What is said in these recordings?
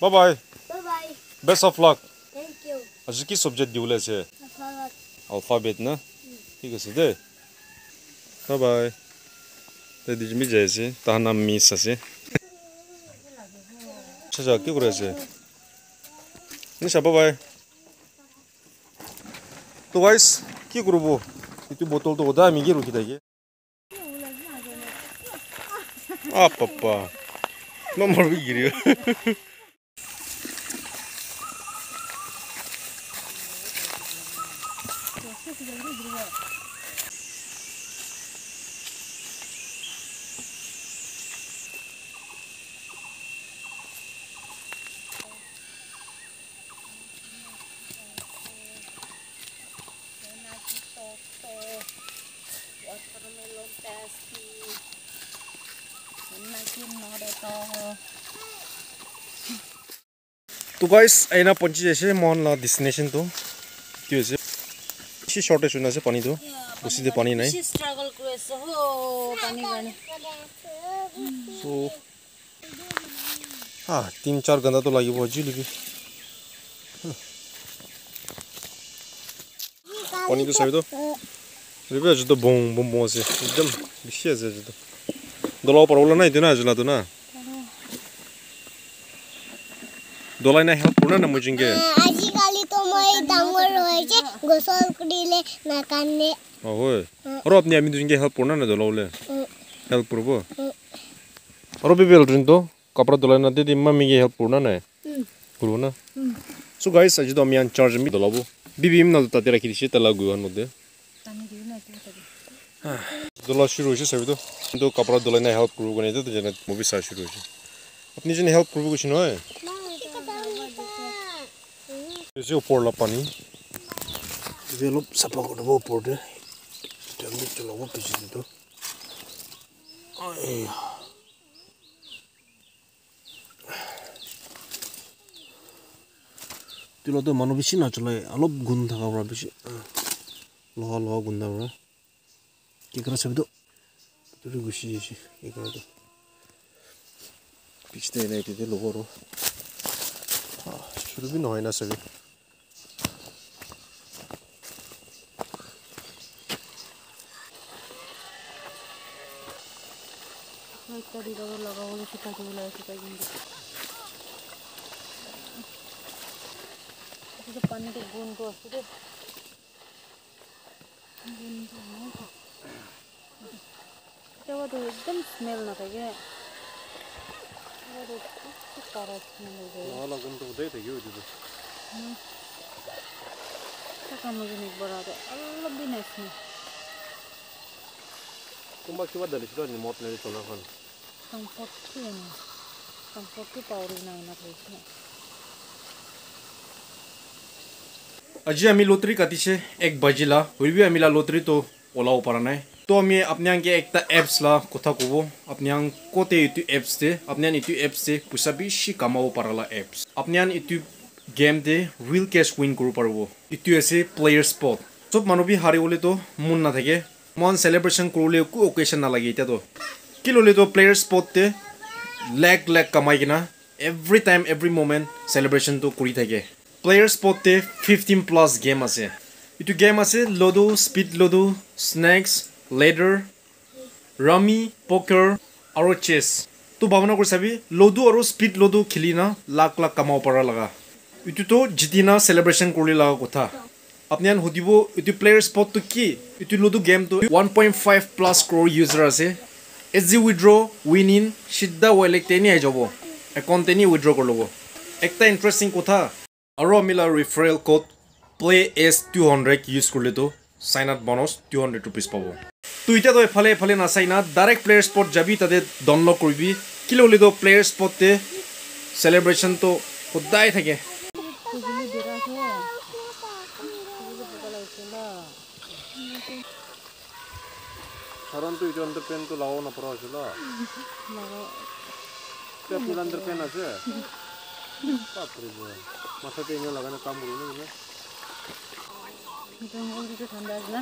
Bye bye. Bye bye. Best of luck. Thank you. આજે કી subject દેવલે છે alphabet ના ઠીક છે દે બાય બાય તે દીજમી જાય છે તાના મિસ છે છજા કી કરે છે Nisha bye bye İti botolda o da mı gir ukidagi? Ah papa. Mamar giriyor. tomato, watermelon tasty, तो गाइस ऐना पंची जैसे मन ला डेस्टिनेशन तो के हो छि शॉर्टेज हुना से पानी तो उसी दे पानी नहीं। स्ट्रगल करे सो पानी पानी। तो हाँ तीन चार गंदा तो लागिबो हजुर लिबी पानी को सही तो रिबे जो तो बम बम बम से एकदम बिशे से जो तो दोलाओ पर बोला ना इतना जो ना तो ना दोलाई ना हेल्प करना ना मुझे के आज काली तो मैं डांगर होए जे गोसल करीले ना काने ओए और अपने आमी तुझे हेल्प करना ना दोलाओ ले हेल्प करो और भी बेल रिन तो कपड़ा दोलाई ना दे दी मम्मी के हेल्प करना ना करो ना सो गाइस आज तो मैं यहाँ चार्ज में दोलाओ দলাব বিবি ইমান তাতে ৰাখি দিছে তালা গুৱাহান মধ্যে দলা শুরু হয়েছে সবই তো কিন্তু কাপড় দলাই নাই হেল্প করবো না তো জানে মুভি চা শুরু হয়েছে আপনি যেন হেল্প করবো কিছু নয় এসে ওপরলা পানি যে অলপ চাফা কৰি দিব ওপৰতে এতিয়া আমি জ্বলাব পিছি দিটো তিলতো মানুহ বেছি নচলায় অলপ গুণ থকা পৰা বেছি লহা লহা থকা পৰা কি কৰা চাবিতো ভিতৰতে গুচি যাইছে কি কৰাটো পিছতে এনে এতিয়া ল'ব আৰু চুৰবি নহয় না চাগে লগাবলৈ শিকাই দিব লাগে শিকাই itu pantu guntur sudah guntur coba tuh jam smell kayaknya itu karat smell itu nala guntur deh tuh yuk itu tak kamu jenis Allah binas kumpa siapa dari situ ni mot dari sana kan. Sampok sih ni sampok itu আজি আমি lottery কাটিছে এক বাজিলা হইবি আমি লটাৰীটো ওলাব পৰা নাই তো আমি আপোনালোকে একটা এপছ লা কথা ক'ব আপোনালোক ক'তে এইটো এপছ দে আপোনালোক এইটো এপছ পইচা বেছি কামাব পাৰালা এপছ আপোনালোক এইটো game the real cash win কৰিব পাৰিব এইটো আছে প্লেয়াৰ স্পট চব মানুহ বি হাৰিবলৈতো মন নাথাকে মন চেলিব্ৰেশ্যন কৰিলে একো অকেশ্যন নালাগে এতিয়াতো কি ল'লেতো প্লেয়াৰ স্পটতে লেগ লেগ কামাই কিনা এভৰি টাইম এভৰি মমেণ্ট চেলিব্ৰেশ্যনটো কৰি থাকে প্লেয়াৰ স্পটতে ফিফটিন প্লাছ গেম আছে এইটো গেম আছে ludo speed ludo snakes ladder rummy poker আৰু চেছ তো ভাৱনা কৰি চাবি লডু আৰু স্পীড লডু খেলি না লাখ লাখ কামাব পৰা লগা এইটোতো জিতি না চেলিব্ৰেশ্যন কৰি লগা কথা আপুনি সুধিব এইটো প্লেয়াৰ স্পটটো কি এইটো লুডু গেমটো one point five plus crore user আছে এছ জি উইড্ৰ উইন ইন চিধা ৱাইলেক তেনি আহি যাব একাউণ্ট তেনি উইড্ৰ কৰি ল'ব একটা ইণ্টাৰেষ্টিং কথা আৰু আমি লা referral code play as two hundred use কৰিলেতো চাইনাত বনছ টু হাণ্ড্ৰেড ৰুপিজ পাব। তো এতিয়াতো এফালে এফালে নাচাই না ডাইৰেক্ট প্লেয়াৰ স্পট যাবি তাতে ডাউনলোড কৰিবি। কি ল'লিতো প্লেয়াৰ স্পটতে চেলিব্ৰেশ্যনটো সদায় থাকে। না? আছে? মাথাতে এনেও লগানে কাম কৰোঁ নে জংঘলটো ঠাণ্ডা আছে না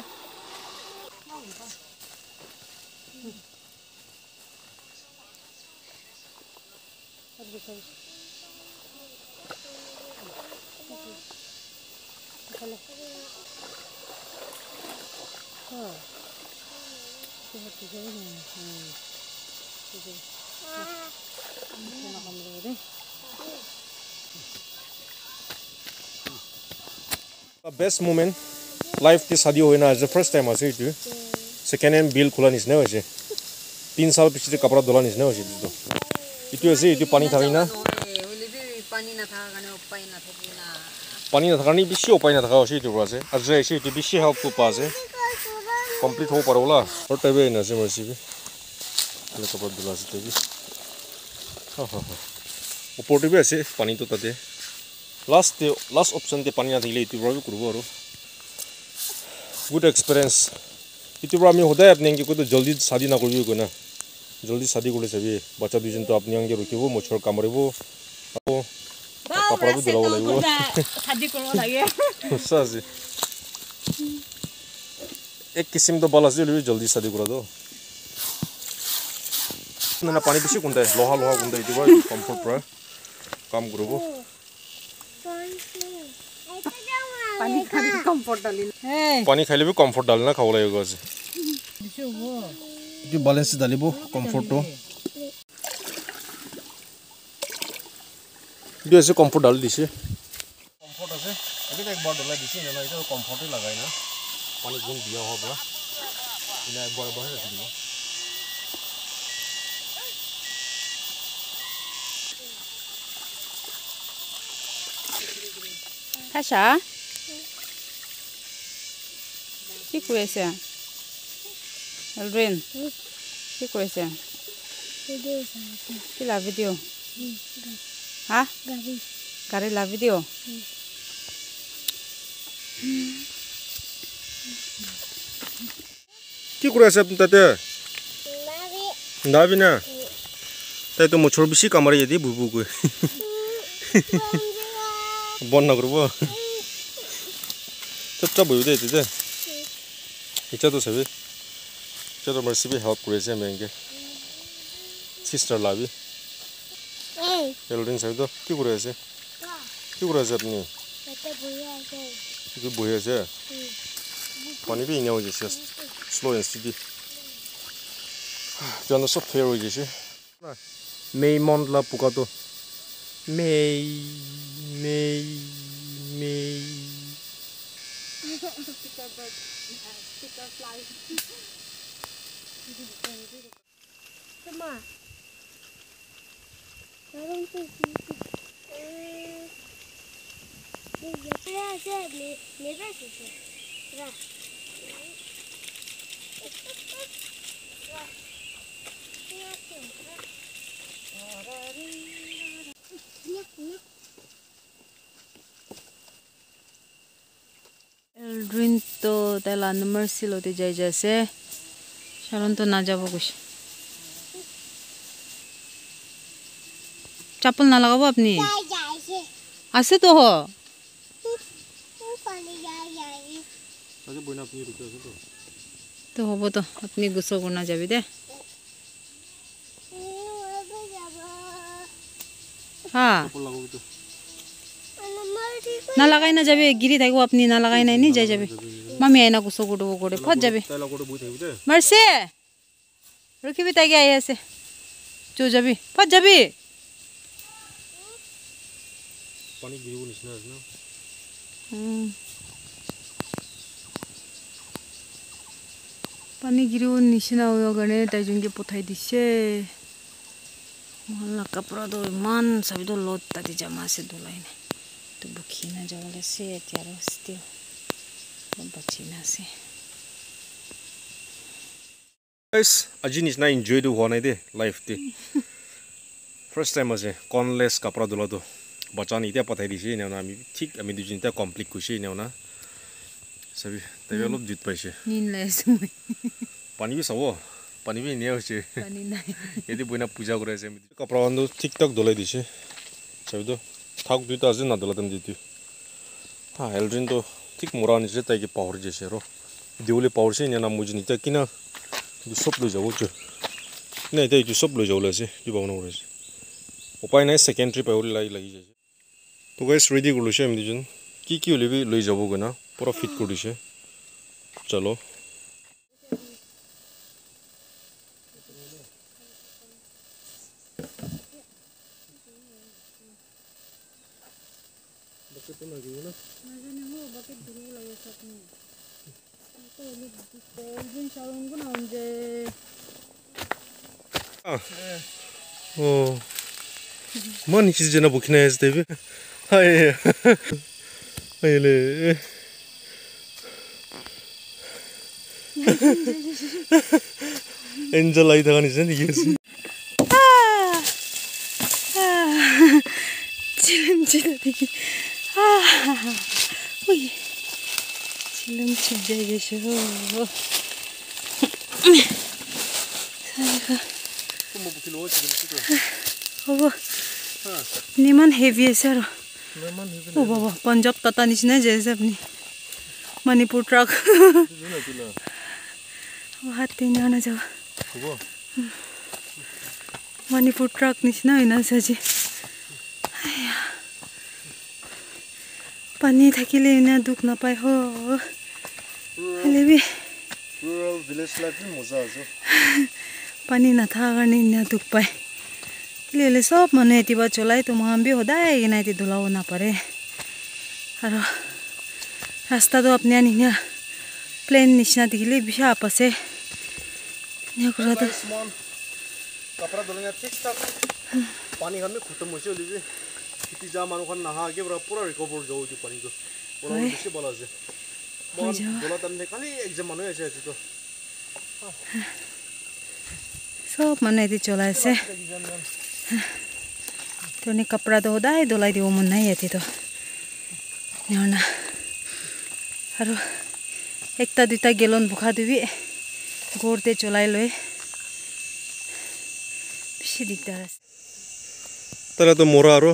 Best moment লাইফতে শাদি হয় না যে ফাৰ্ষ্ট টাইম আছে এইটো ছেকেণ্ড হেণ্ড বিল খোলা নিচিনা হৈছে তিনি চাল পিছতে কাপোৰ ধোলা নিচিনা হৈছে এইটো এইটো আছে এইটো পানী থাকি না পানী নাথাকাৰ কাৰণে উপায় নাথাকি না বেছি উপায় নথকা হৈছে এইটোৰ পৰা আছে আৰু যে আছে এইটো বেছি হেল্পফুল পোৱা আছে কমপ্লিট হ'ব পাৰোঁ বোলা আৰু টাইপে আছে মাৰিছিবি কাপোৰ ধোলা আছে টাইপি ওপৰতে আছে পানীটো তাতে লাষ্ট লাষ্ট অপশ্যনতে পানী নাথাকিলে এইটোৰ পৰা কৰিব আৰু গুড এক্সপিৰিয়েঞ্চ এইটোৰ পৰা আমি সদায় আপুনি কি কয় জলদি চাদি নকৰিবি কৈ না জলদি চাদি কৰি চাবি বাচ্চা দুজনটো আপুনি আনকি ৰখিব মছৰ কামুৰিব আকৌ কাপোৰ বি ধুলাব লাগিব সঁচা আছে এক কিচিমটো বল আছে হ'লেও জলদি চাদি কৰাটো না পানী বেছি গোন্ধাই লোহা লোহা গোন্ধাই এইটো পৰা কমফৰ্ট পৰা কাম কৰিব পানী খালি কমফৰ্ট ডালি পানী খাই ল'বি কমফৰ্ট ডালি না খাব লাগিব আছে এইটো বেলেঞ্চ ডালিব কমফৰ্টটো এইটো আছে কমফৰ্ট ডালি দিছে। কমফৰ্ট আছে। এইটো একবাৰ ডলাই দিছে না এইটো কমফৰ্টে লাগাই না। পানী গুণ দিয়া হ'ব পৰা একবাৰ ৰাখি দিব। খাইছা? কি কৈ আছে এলড্ৰিন কি কৈ আছে কি লাভি দিওঁ হা গাড়ী লাভি দিওঁ কি কৰি আছে আপুনি তাতে নাবি না তাইতো মুঠৰ বেছি কামাৰি এদি বুবু গৈ বন্ধ নকৰিব চুপচাপ বহিব দে thì cho tôi sẽ đi, cho tôi mới sẽ biết help của xem mình cái sister lại biết cái lần sau đó kêu của xem kêu của xem nhỉ cái buổi xem còn cái nhau gì sẽ slow and steady. Cho nó sắp phê rồi gì chứ mấy mòn là bù cả mấy, mấy, mấy. sticker bird, uh, sticker fly. Come on. I don't think you could. Yeah, yeah, me, me, right, right. Look, look. Green তো তাই লান মারছিল যাই যাচ্ছে সরণ তো না যাব কুসি chapel না লাগাবো আপনি আছে তো তো হব তো আপনি গুছো গোনা যাবি দে হ্যাঁ তো নালাগাই না যাবে গিরি থাকব আপনি নালাগাই নাই নি যাই যাবে। মামি আইনা কুচো কুটো করে ফত যাবে। তাই মারছে। রখিবি তাকে আই আছে। চো যাবি ফত যাবি। পানী গিৰিব নিচিনা আছে না? হুম। পানী গিরিব নিচিনা হৈ কাৰণে তাইজনকে পঠাই দিছে। কাপোৰটো ইমান চাবিতো লত তাতে জমা আছে দোলাই নাই। tu buchina già vuole sete arrostio un bacina sì guys ajin is na enjoy do hone de life de. First time ase conless kapra dulo do bachan ite pathai dise ne na mi thik ami dujin ta complete kushi ne na sabi develop hmm. jut paise ninless pani bi sawo pani bi ne hoche pani nai edi boina puja kore ase mi kapra on do thik tak dolai dise sabi do থাক দুইটা আজি নাদলা তেম দিদি হ্যাঁ aldrin তো ঠিক মরা নিছে তাইকে পাহর যেছে আর দিওলে পাহরছে ইনে না মুজি নিতে কি না সব লই যাবো চো না এটা এই সব লই যাবলে আছে কি ভাবনা করেছে উপায় নাই সেকেন্ড ট্রিপ আহ লাগি লাগি যাইছে তো গাইস রেডি করলছে এমনি কি কি হলিবি লই যাবো না পুরো ফিট করেছে চলো तो लगी है ना मैं नहीं वो बकेट दूर लगे सकूं तो ये बेल्जियन शालों को ना उनसे 어 많이 지지나 보키나 해서 대비 하예 하예래 엔젤 아이다가 이제 이겼어 아 지름지다 되게 오이. 질렁침 되겠어. 사이가. 어머, 니만 헤비해서로. 오, 봐봐. 번잡 따따니시네, 제세분이. मणिपुर ट्रक हात तिनजना जब मणिपुर ट्रक निस्ना होइन सजी पानी थाकिले यहाँ दुख पाए हो। पानी नथा गर्ने यहाँ दुख पाए। सब मन यति बच्चोलाई त महम्बी हुँदा यहाँ यति धुलाउ नपरे र रास्ता त अब यहाँ यहाँ प्लेन निस्नादेखि बिहा पसे। यहाँ कुरा त ইতি যা মানুখন নাহা কি পুরা পুরা রিকভার যাও দি পানি তো আছে বলা তার খালি একজন মানুষ আছে আছে তো সব মানে এটি আছে তো নি কাপড়া দলাই দিব মন নাই এটি তো না একটা দুটা গেলন বোকা দিবি গড়তে জ্বলাই লৈ বেছি দিগদাৰ আছে তাহলে তো মোৰা আৰো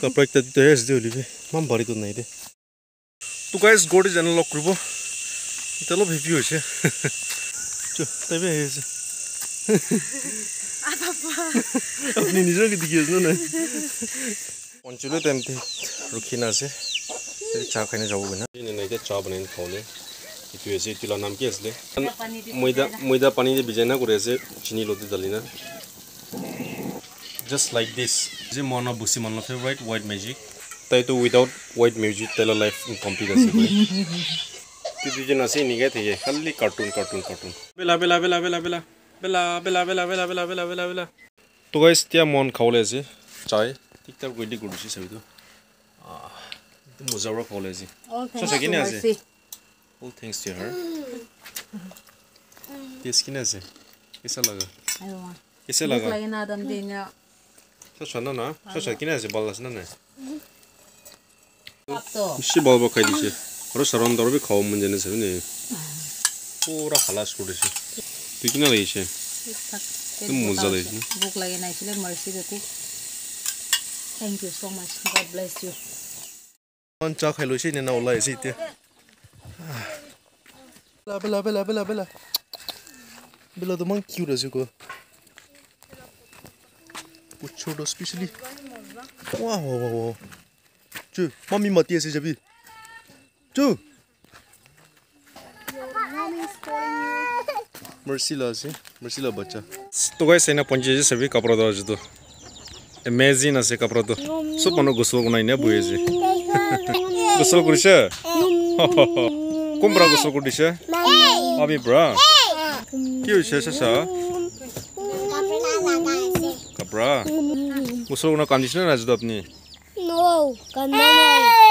কাপড় ইত্যাদি তো এসে হলিবে মান ভারি তো নাই দে তো গাইস গোটি জানে লক করবো তেল ভিপি হয়েছে তাইবে হয়েছে আপনি নিজে কি দেখি আছে নাই পঞ্চলে তেমতে রুখি না আছে চা খাই যাব না চা বানাই খাওয়ালে এটি হয়েছে এটির নাম কি আছিলে ময়দা ময়দা পানী যে ভিজাই না আছে চিনি লতি দালি না just like this. যে মন বুসি মন ফেভারিট হোয়াইট ম্যাজিক তাই তো উইদাউট হোয়াইট মিউজিক তাইলা লাইফ ইনকমপ্লিট আছে তুই দুজন আছে নিগাই থেকে খালি কার্টুন কার্টুন কার্টুন বেলা বেলা বেলা বেলা বেলা বেলা বেলা বেলা 샤샤나나 샤샤 끼나지 발라스나네 밥도 씨 봐봐 가이지 바로 저런 더럽이 가온 문제는 세우네 꼬라 갈라스 그러지 되기나 레이시 좀 모자 레이시 북 라게 나이실에 머시 되고 thank you so much god bless you 언짜 칼로시 내나 올라이시 이때 라벨라벨라벨라벨라 빌라도 만 키우라지고 ucciolo spicili. वाह वाह वाह mia, ti sei già Giù. मर्सिला से मर्सिला बच्चा। तो सभी कपड़ा तो। अमेजिंग से कपड़ा तो। सब मनो गुस्सा को नहीं बुए से गुस्सा कर से ब्रा गुस्सा अभी ब्रा। क्यों सा ওচৰৰ গুণ কান্দিছিলে নাই যদি আপুনি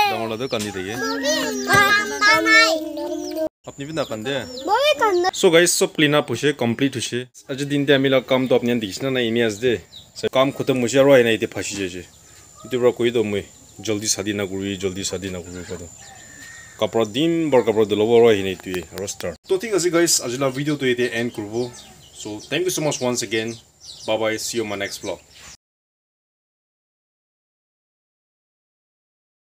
ডাঙৰ লাদ কান্দি থাকে আপুনি বি নাকান্দে চ' গাইজ চব ক্লিন আপ হৈছে কমপ্লিট হৈছে আজি দিনতে আমি লগ কামটো আপুনি দেখিছিলে নাই এনে আছে দে কাম খতম হৈছে আৰু আহিনা এতিয়া ফাঁচি যাইছে এইটোৰ পৰা কৈ দিওঁ মই জলদি চাদি নাকৰি জলদি চাদি নাকৰি কৈ কাপোৰত দিম বৰ কাপোৰত দিলব আৰু আহিনা এইটোৱে আৰু ষ্টাৰ্ট ত' ঠিক আছে গাইজ আজিলা ভিডিঅ'টো এতিয়া এণ্ড কৰিব so' thank you so' much once again বা bye see you my next blog